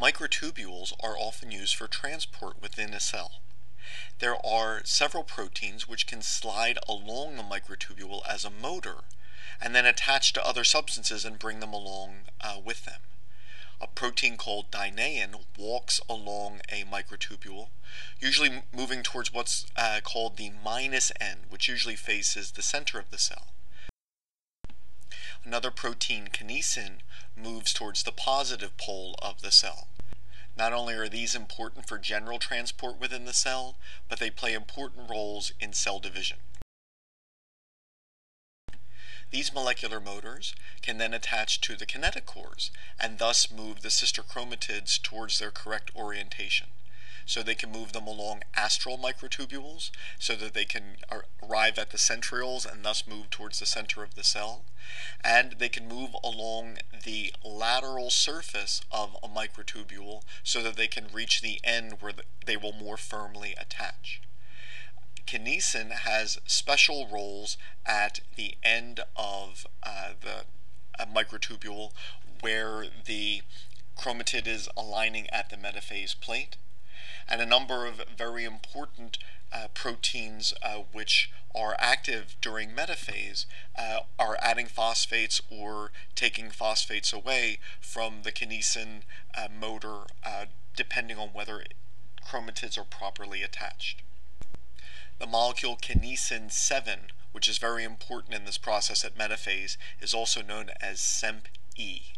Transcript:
Microtubules are often used for transport within a cell. There are several proteins which can slide along the microtubule as a motor and then attach to other substances and bring them along uh, with them. A protein called dynein walks along a microtubule, usually moving towards what's uh, called the minus end, which usually faces the center of the cell. Another protein, kinesin, moves towards the positive pole of the cell. Not only are these important for general transport within the cell, but they play important roles in cell division. These molecular motors can then attach to the kinetochores and thus move the sister chromatids towards their correct orientation. So they can move them along astral microtubules so that they can arrive at the centrioles and thus move towards the center of the cell. And they can move along the lateral surface of a microtubule so that they can reach the end where they will more firmly attach kinesin has special roles at the end of uh, the microtubule where the chromatid is aligning at the metaphase plate and a number of very important uh, proteins uh, which are active during metaphase uh, are adding phosphates or taking phosphates away from the kinesin uh, motor uh, depending on whether chromatids are properly attached. The molecule kinesin 7, which is very important in this process at metaphase, is also known as CENP-E.